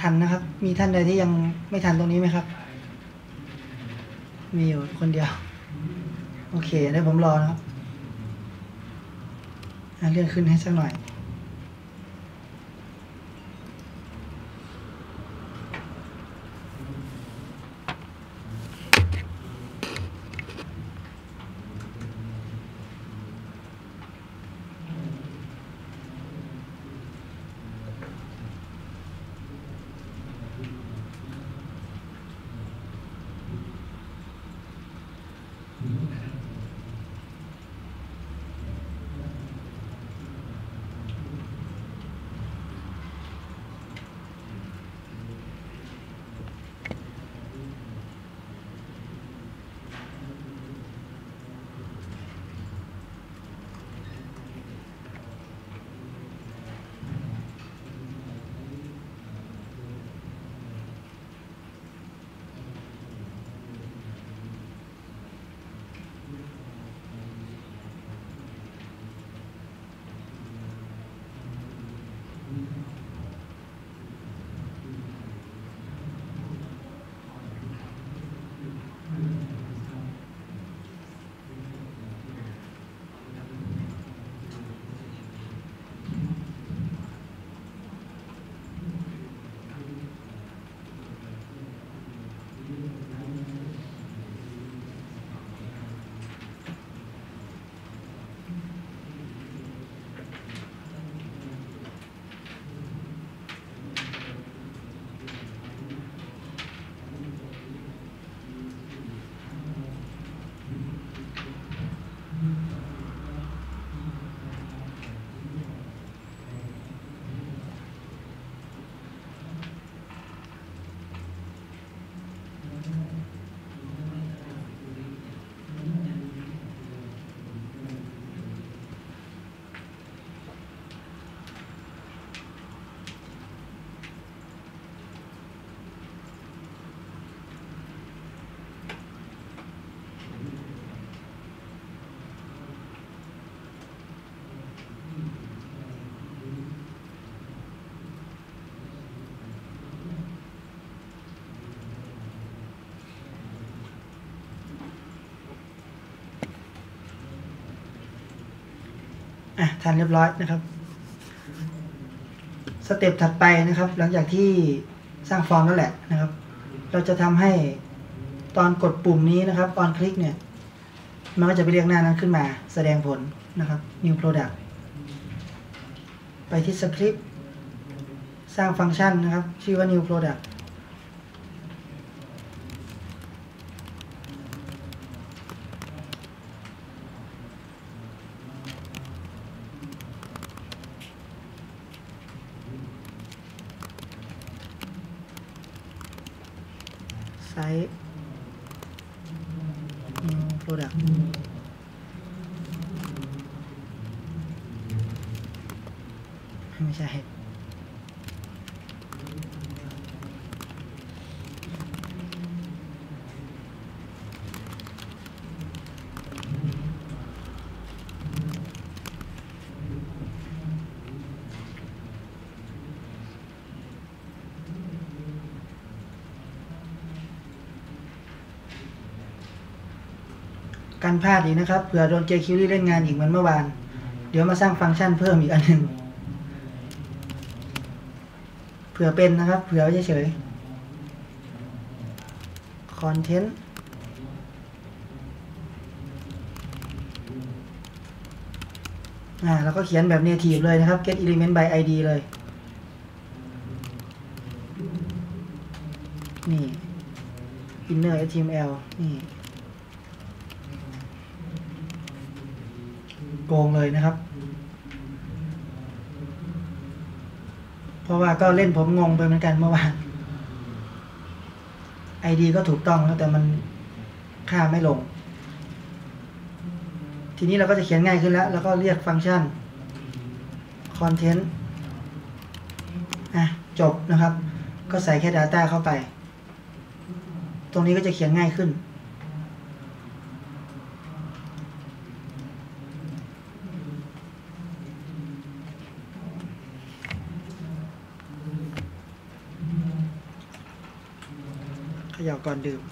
ทันนะครับ มีท่านใดที่ยังไม่ทันตรงนี้ไหมครับ มีอยู่คนเดียว โอเคเดี๋ยวผมรอนะครับเลื่อนขึ้นให้สักหน่อย อะทันเรียบร้อยนะครับสเต็ปถัดไปนะครับ หลังจากที่สร้างฟอร์มแล้วแหละนะครับ เราจะทำให้ตอนกดปุ่มนี้นะครับตอนคลิกเนี่ย มันก็จะไปเรียกหน้านั้นขึ้นมา แสดงผลนะครับ new product ไปที่สคริปต์สร้างฟังก์ชันนะครับ ชื่อว่า new product ไซส์โปรดักไม่ใช่ กันพลาดอีกนะครับเผื่อโดนเจคิวรี่เล่นงานอีกเหมือนเมื่อวาน เดี๋ยวมาสร้างฟังก์ชันเพิ่มอีกอันหนึ่งเผื่อเป็นนะครับ เผื่อไว้เฉยๆคอนเทนต์อ่าแล้วก็เขียนแบบ native เลยนะครับ get element by id เลย นี่ inner html นี่ โกงเลยนะครับ เพราะว่าก็เล่นผมงงไปเหมือนกันเมื่อวาน ID ก็ถูกต้องแล้วแต่มันค่าไม่ลง ทีนี้เราก็จะเขียนง่ายขึ้นแล้ว แล้วก็เรียกฟังก์ชัน content อะจบนะครับ ก็ใส่แค่ Data เข้าไป ตรงนี้ก็จะเขียนง่ายขึ้น ขย่าก่อนดื่ม